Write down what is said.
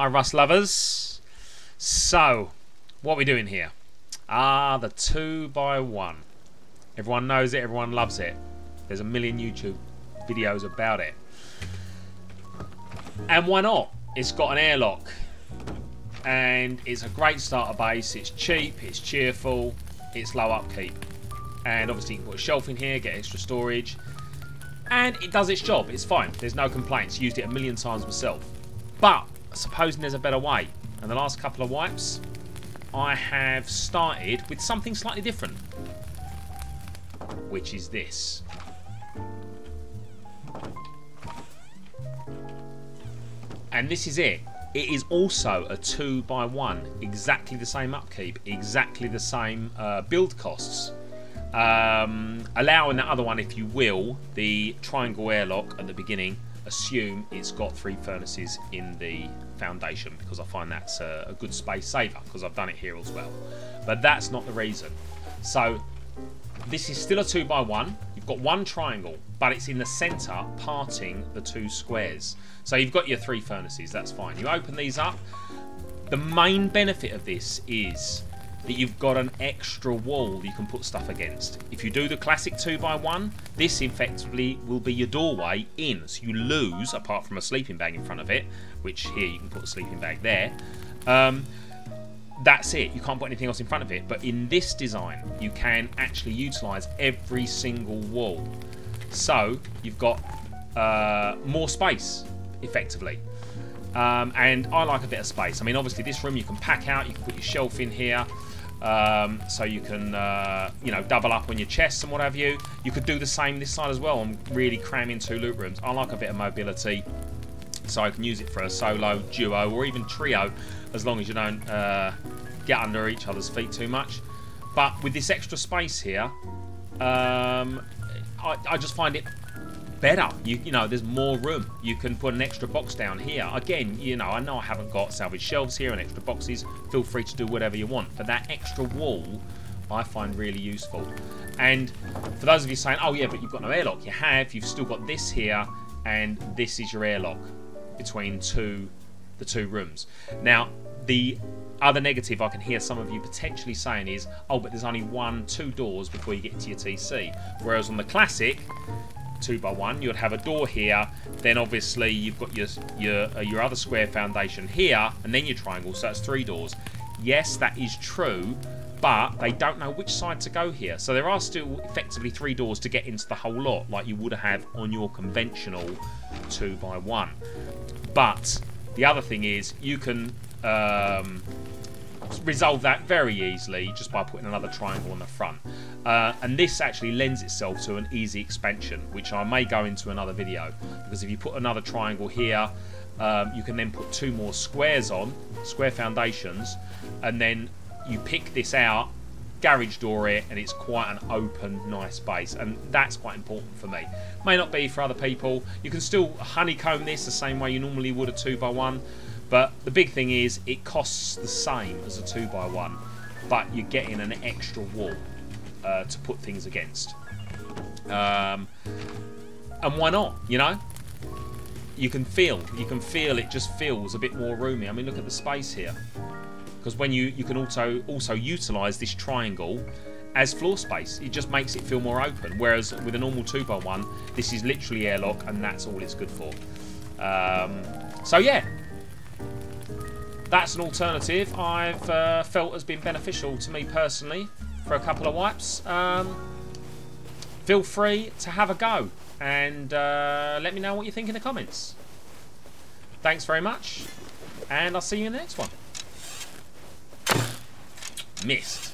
Hi, Rust lovers. So, what are we doing here? Ah, the 2 by one Everyone knows it, everyone loves it. There's a million YouTube videos about it. And why not? It's got an airlock. And it's a great starter base. It's cheap, it's cheerful, it's low upkeep. And obviously you can put a shelf in here, get extra storage. And it does its job. It's fine. There's no complaints. Used it a million times myself. But supposing there's a better way. And the last couple of wipes, I have started with something slightly different. Which is this. And this is it. It is also a 2 by one exactly the same upkeep, exactly the same uh, build costs. Um, allowing the other one, if you will, the triangle airlock at the beginning, assume it's got three furnaces in the foundation because I find that's a, a good space saver because I've done it here as well. But that's not the reason. So this is still a 2 by one You've got one triangle, but it's in the centre parting the two squares. So you've got your three furnaces, that's fine. You open these up. The main benefit of this is that you've got an extra wall you can put stuff against. If you do the classic 2x1, this effectively will be your doorway in. So you lose, apart from a sleeping bag in front of it, which here you can put a sleeping bag there. Um, that's it. You can't put anything else in front of it. But in this design, you can actually utilise every single wall. So you've got uh, more space, effectively. Um, and I like a bit of space. I mean, obviously, this room you can pack out. You can put your shelf in here. Um, so you can, uh, you know, double up on your chests and what have you. You could do the same this side as well I'm really cramming two loot rooms. I like a bit of mobility. So I can use it for a solo, duo, or even trio, as long as you don't uh, get under each other's feet too much. But with this extra space here, um, I, I just find it better. You, you know, there's more room. You can put an extra box down here. Again, you know, I know I haven't got salvage shelves here and extra boxes. Feel free to do whatever you want. But that extra wall, I find really useful. And for those of you saying, oh yeah, but you've got no airlock. You have. You've still got this here, and this is your airlock between two, the two rooms. Now, the other negative I can hear some of you potentially saying is, oh, but there's only one, two doors before you get to your TC. Whereas on the Classic, two by one, you'd have a door here, then obviously you've got your your uh, your other square foundation here, and then your triangle, so that's three doors. Yes, that is true, but they don't know which side to go here. So there are still effectively three doors to get into the whole lot, like you would have on your conventional two by one. But the other thing is you can um, resolve that very easily just by putting another triangle on the front. Uh, and this actually lends itself to an easy expansion, which I may go into another video. Because if you put another triangle here, um, you can then put two more squares on, square foundations, and then you pick this out, garage door it, and it's quite an open, nice space. And that's quite important for me. May not be for other people. You can still honeycomb this the same way you normally would a 2x1, but the big thing is it costs the same as a 2x1, but you're getting an extra wall uh, to put things against. Um, and why not, you know? You can feel, you can feel it just feels a bit more roomy. I mean, look at the space here. Because when you, you can also, also utilise this triangle as floor space. It just makes it feel more open. Whereas with a normal 2x1, this is literally airlock and that's all it's good for. Um, so yeah, that's an alternative I've uh, felt has been beneficial to me personally for a couple of wipes. Um, feel free to have a go and uh, let me know what you think in the comments. Thanks very much, and I'll see you in the next one. Missed.